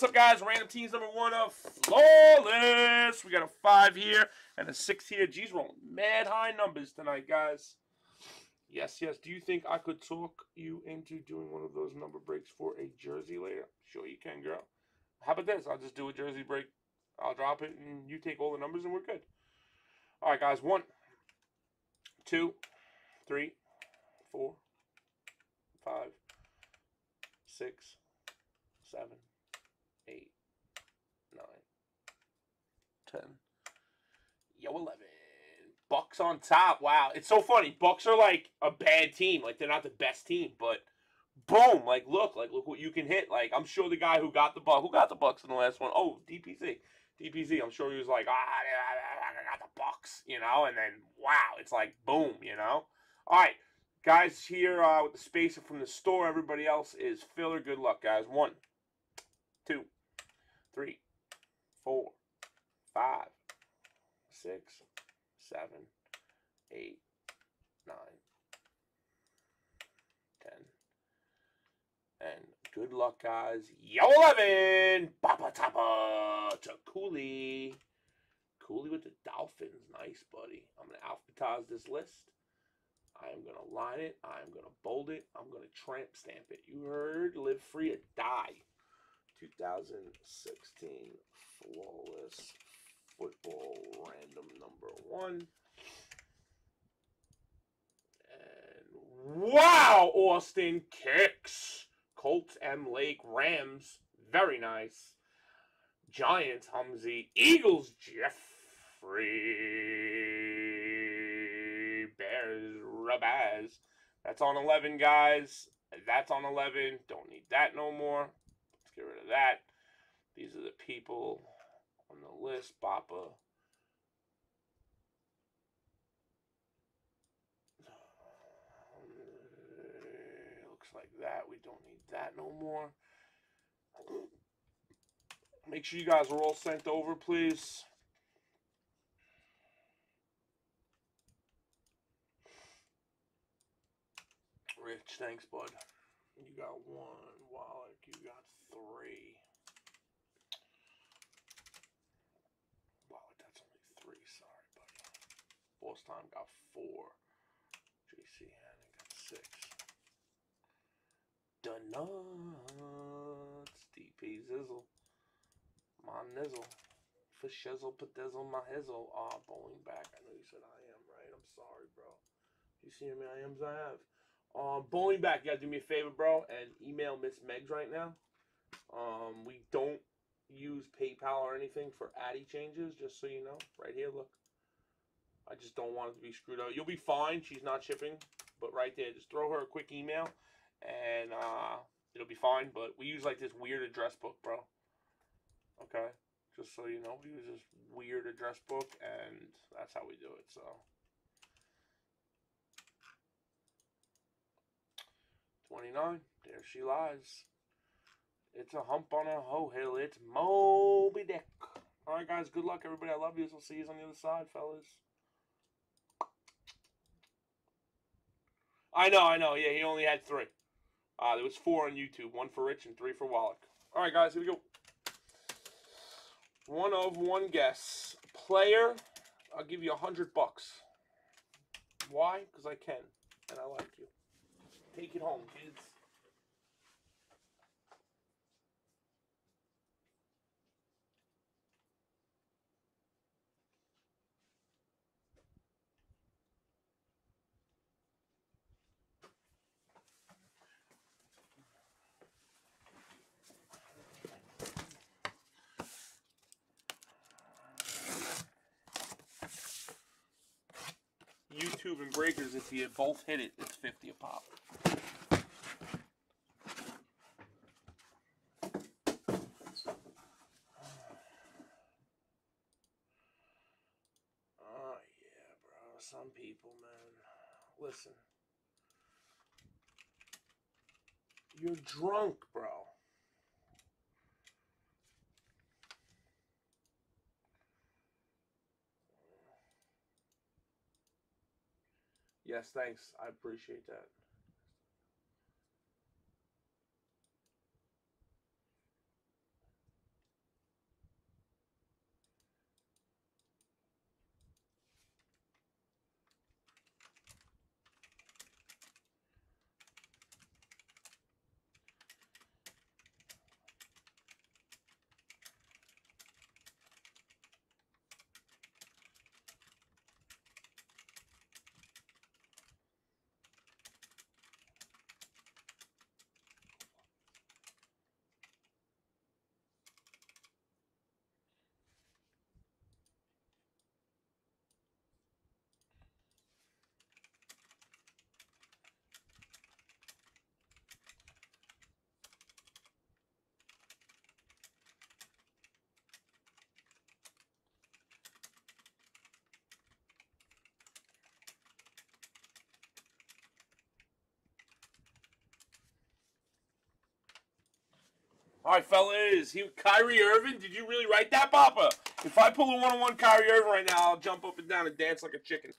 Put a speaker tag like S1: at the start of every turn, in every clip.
S1: what's up, guys? Random teams number one of Flawless. We got a five here and a six here. G's rolling mad high numbers tonight, guys. Yes, yes. Do you think I could talk you into doing one of those number breaks for a jersey later? Sure, you can, girl. How about this? I'll just do a jersey break. I'll drop it, and you take all the numbers, and we're good. All right, guys. One, two, three, four, five, six, seven, 10. Yo, 11. Bucks on top. Wow. It's so funny. Bucks are like a bad team. Like, they're not the best team, but boom. Like, look. Like, look what you can hit. Like, I'm sure the guy who got the Bucks, who got the Bucks in the last one? Oh, DPC. DPC. I'm sure he was like, ah, I got the Bucks, you know, and then wow, it's like boom, you know. All right, guys, here uh, with the spacer from the store. Everybody else is filler. Good luck, guys. One, two, three, four, five, six seven, eight, nine, ten. And good luck, guys. Yo, 11! Papa Tapa to Cooley. Cooley with the Dolphins. Nice, buddy. I'm going to alphabetize this list. I am going to line it. I am going to bold it. I'm going to tramp stamp it. You heard? Live free or die. 2016 Flawless football random number one. And wow, Austin kicks. Colts, M. Lake, Rams, very nice. Giants, Humsey, Eagles, Jeffrey, Bears, Rabaz. That's on 11, guys. That's on 11. Don't need that no more. Let's get rid of that. These are the people on the list. Bappa. Looks like that. We don't need that no more. Make sure you guys are all sent over, please. Rich, thanks, bud. You got one. Wallach, you got three. Boss Time got four. JC Hannon got six. Donuts. DP Zizzle. My nizzle. For shizzle, pedizzle, my hizzle. Ah, oh, bowling back. I know you said I am, right? I'm sorry, bro. You see how many I ams I have? Um, bowling back, you gotta do me a favor, bro, and email Miss Megs right now. Um, we don't use PayPal or anything for Addy changes, just so you know. Right here, look. I just don't want it to be screwed up. You'll be fine. She's not shipping. But right there, just throw her a quick email and uh, it'll be fine. But we use like this weird address book, bro. Okay? Just so you know, we use this weird address book and that's how we do it. So. 29. There she lies. It's a hump on a hoe hill. It's Moby Dick. All right, guys. Good luck, everybody. I love you. We'll see you on the other side, fellas. I know, I know. Yeah, he only had three. Uh, there was four on YouTube. One for Rich and three for Wallach. All right, guys, here we go. One of one guess. Player, I'll give you a hundred bucks. Why? Because I can, and I like you. Take it home, kids. YouTube and Breakers, if you both hit it, it's 50 a pop. Oh, yeah, bro. Some people, man. Listen. You're drunk, bro. Yes, thanks. I appreciate that. All right, fellas. He, Kyrie Irving, did you really write that, Papa? If I pull a one-on-one Kyrie Irving right now, I'll jump up and down and dance like a chicken.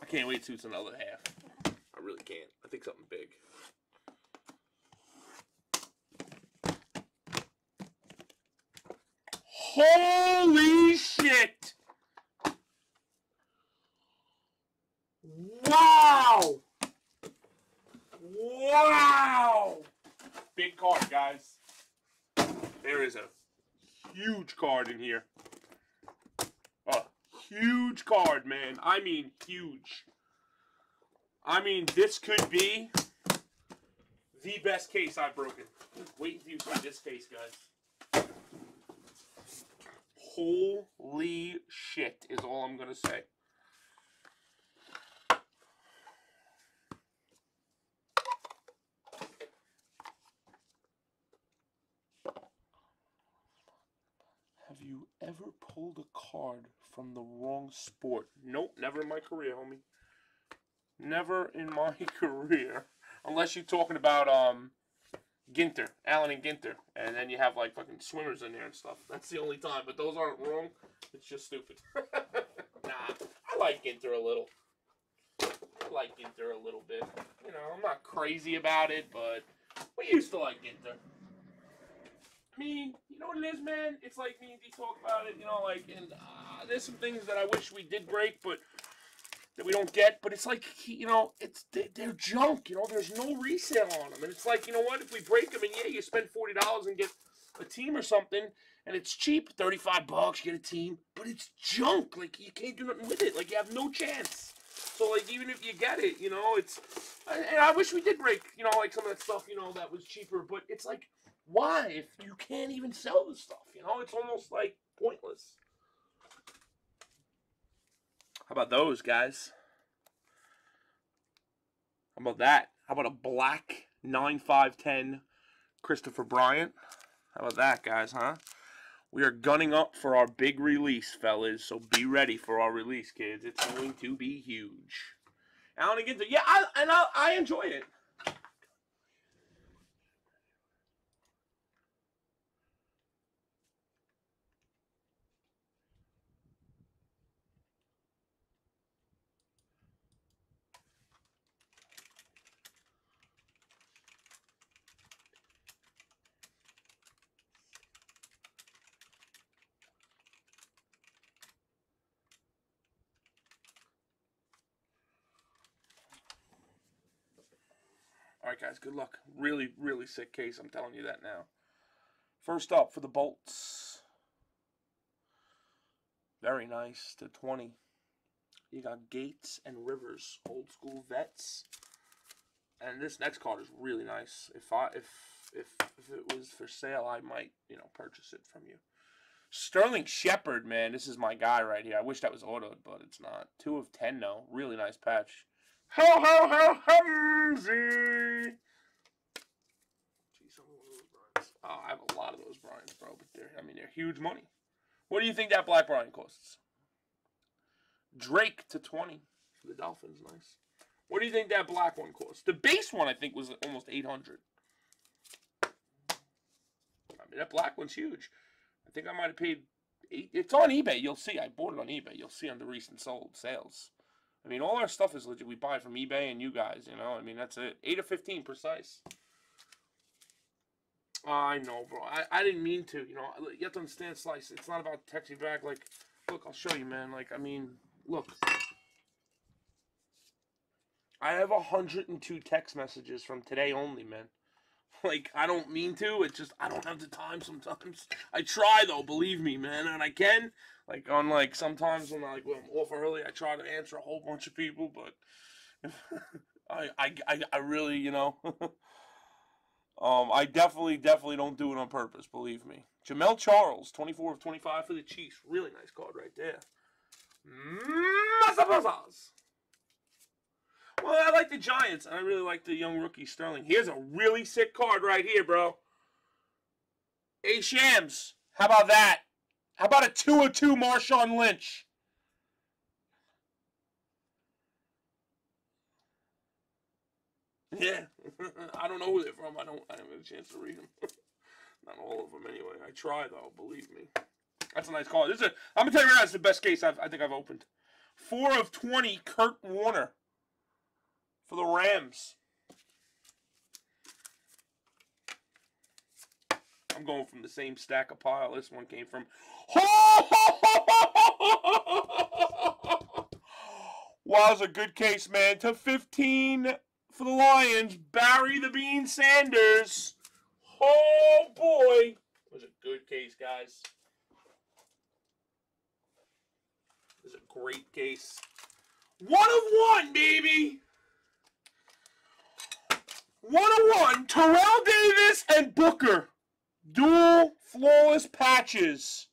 S1: I can't wait till it's another half. I really can't. I think something big. Holy shit! Wow! Wow! Big card, guys. There is a huge card in here. A huge card, man. I mean, huge. I mean, this could be the best case I've broken. Wait until you see this case, guys. Holy shit is all I'm gonna say. Have you ever pulled a card from the wrong sport? Nope, never in my career, homie. Never in my career. Unless you're talking about um Ginter, Allen and Ginter, and then you have like fucking swimmers in there and stuff. That's the only time, but those aren't wrong. It's just stupid. nah, I like Ginter a little. I like Ginter a little bit. You know, I'm not crazy about it, but we used to like Ginter. I mean, you know what it is, man? It's like me and D talk about it, you know, like, and uh, there's some things that I wish we did break, but that we don't get. But it's like, you know, it's they, they're junk. You know, there's no resale on them, and it's like, you know what? If we break them, and yeah, you spend forty dollars and get a team or something, and it's cheap, thirty-five bucks, you get a team, but it's junk. Like you can't do nothing with it. Like you have no chance. So like even if you get it, you know, it's and I wish we did break, you know, like some of that stuff, you know, that was cheaper. But it's like, why if you can't even sell the stuff? You know, it's almost like pointless. How about those guys? How about that? How about a black 9510 Christopher Bryant? How about that, guys, huh? We are gunning up for our big release, fellas. So be ready for our release, kids. It's going to be huge. Alan again, yeah, I, and I, I enjoy it. All right, guys, good luck. Really, really sick case. I'm telling you that now. First up for the Bolts. Very nice to 20. You got Gates and Rivers, old school vets. And this next card is really nice. If I if if if it was for sale, I might, you know, purchase it from you. Sterling Shepard, man, this is my guy right here. I wish that was autoed, but it's not. Two of ten, though. Really nice patch. Ho ho ho Humsy! Of those Bryants. Oh, I have a lot of those Bryants, bro. But they're, I mean, they're huge money. What do you think that black Bryant costs? Drake to 20 for the Dolphins. Nice. What do you think that black one costs? The base one, I think, was almost 800 I mean, that black one's huge. I think I might have paid eight. It's on eBay. You'll see. I bought it on eBay. You'll see on the recent sold sales. I mean, all our stuff is legit. We buy from eBay and you guys, you know. I mean, that's it. 8 of 15, precise. I know, bro. I, I didn't mean to, you know. You have to understand, Slice. It's not about texting back. Like, look, I'll show you, man. Like, I mean, look. I have 102 text messages from today only, man. Like, I don't mean to. It's just, I don't have the time sometimes. I try, though, believe me, man. And I can. Like, on, like, sometimes when, I, like, when I'm off early, I try to answer a whole bunch of people, but I, I, I, I really, you know. um, I definitely, definitely don't do it on purpose, believe me. Jamaal Charles, 24 of 25 for the Chiefs. Really nice card right there. Massaposas. Well, I like the Giants, and I really like the young rookie Sterling. Here's a really sick card right here, bro. A Shams. How about that? How about a 2 of 2 Marshawn Lynch? Yeah. I don't know who they're from. I don't I haven't had a chance to read them. Not all of them anyway. I try though, believe me. That's a nice call. This is a, I'm gonna tell you right now, it's the best case I've, I think I've opened. Four of twenty, Kurt Warner for the Rams. I'm going from the same stack of pile. This one came from. Wow, a good case, man. To 15 for the Lions, Barry the Bean Sanders. Oh boy, was a good case, guys. It was a great case. One of one, baby. One of one. Terrell Davis and Booker. Dual flawless patches.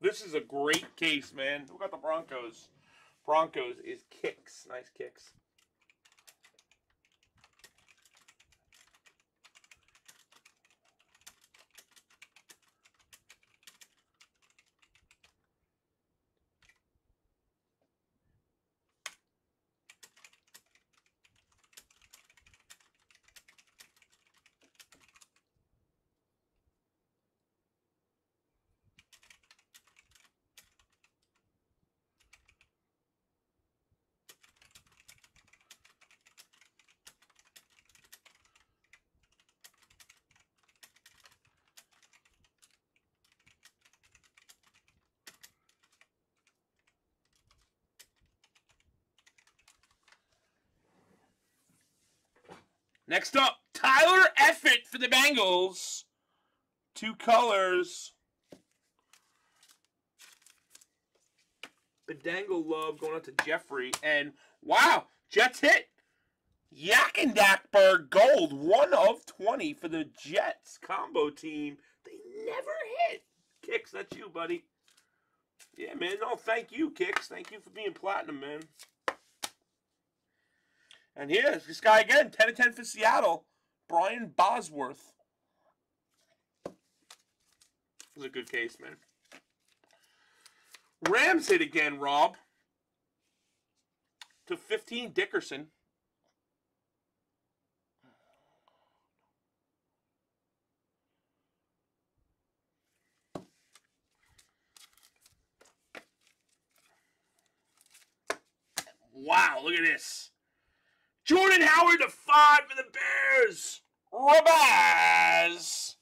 S1: This is a great case, man. Who got the Broncos? Broncos is kicks. Nice kicks. Next up, Tyler Eifert for the Bengals. Two colors. Bedangle love going out to Jeffrey. And wow, Jets hit. Yakendakberg gold. One of 20 for the Jets combo team. They never hit. Kicks, that's you, buddy. Yeah, man. No, thank you, Kicks. Thank you for being platinum, man. And here's this guy again, 10 to 10 for Seattle, Brian Bosworth. This was a good case, man. Rams hit again, Rob. To 15, Dickerson. Wow, look at this. Jordan Howard to five for the Bears. Rabaz.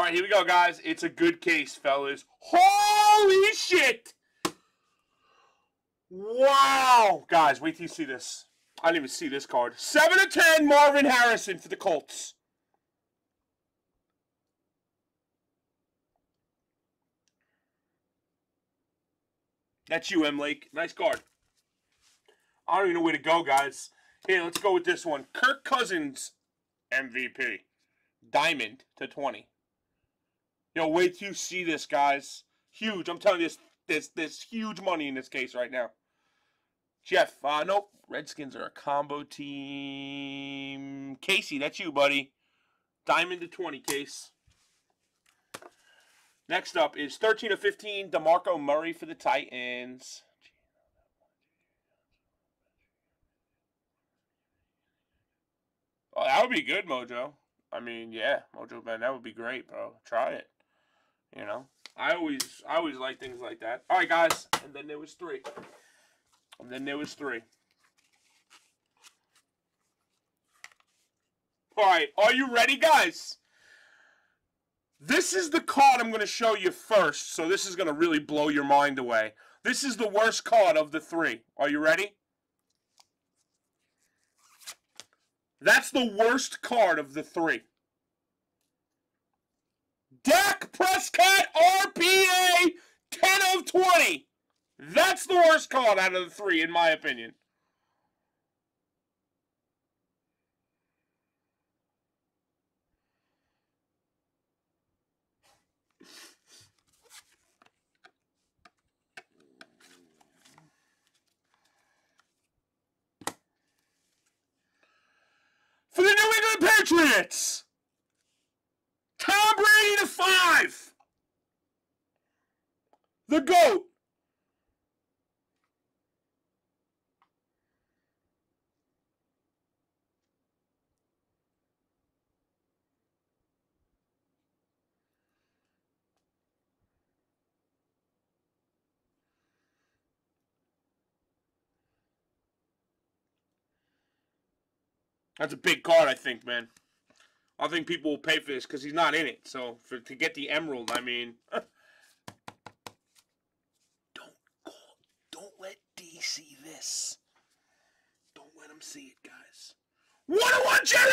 S1: All right, here we go, guys. It's a good case, fellas. Holy shit! Wow! Guys, wait till you see this. I didn't even see this card. 7 to 10, Marvin Harrison for the Colts. That's you, M. Lake. Nice card. I don't even know where to go, guys. Here, let's go with this one. Kirk Cousins, MVP. Diamond to 20. Yo, wait till you see this, guys. Huge. I'm telling you, this there's there's huge money in this case right now. Jeff, uh, nope. Redskins are a combo team. Casey, that's you, buddy. Diamond to 20, Case. Next up is 13 of 15, DeMarco Murray for the Titans. Oh, that would be good, Mojo. I mean, yeah, Mojo Ben, that would be great, bro. Try it. You know, I always, I always like things like that. All right, guys, and then there was three. And then there was three. All right, are you ready, guys? This is the card I'm going to show you first, so this is going to really blow your mind away. This is the worst card of the three. Are you ready? That's the worst card of the three. Dak Prescott RPA 10 of 20. That's the worst call out of the three, in my opinion. For the New England Patriots, Tom Brady to five. The GOAT. That's a big card, I think, man. I think people will pay for this because he's not in it. So for to get the emerald, I mean, don't call, don't let D see this. Don't let him see it, guys. One on one Jerry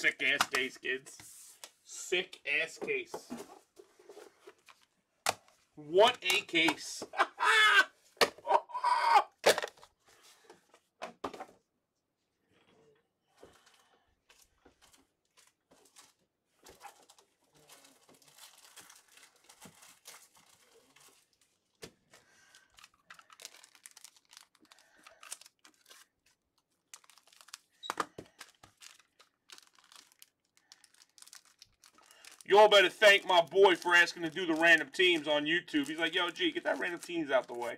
S1: Sick ass case, kids. Sick ass case. What a case. You all better thank my boy for asking to do the random teams on YouTube. He's like, yo, G, get that random teams out the way.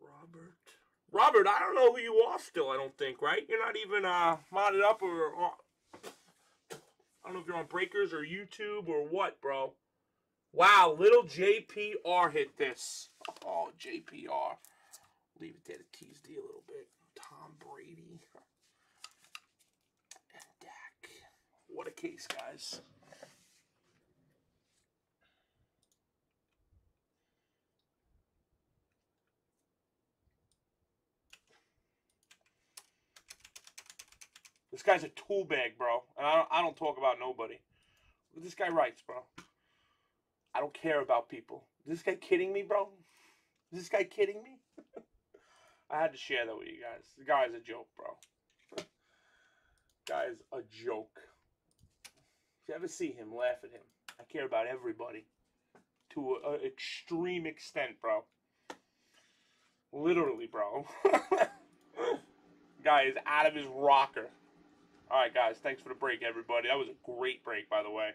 S1: Robert. Robert, I don't know who you are still, I don't think, right? You're not even uh, modded up or, or I don't know if you're on Breakers or YouTube or what, bro. Wow, little JPR hit this. Oh, JPR. Leave it there to tease D a little bit. Tom Brady. And Dak. What a case, guys. This guy's a tool bag, bro. And I don't, I don't talk about nobody. What this guy writes, bro. I don't care about people. Is this guy kidding me, bro? Is this guy kidding me? I had to share that with you guys. The guy's a joke, bro. guy's a joke. If you ever see him, laugh at him. I care about everybody to an extreme extent, bro. Literally, bro. Guy is out of his rocker. All right, guys. Thanks for the break, everybody. That was a great break, by the way.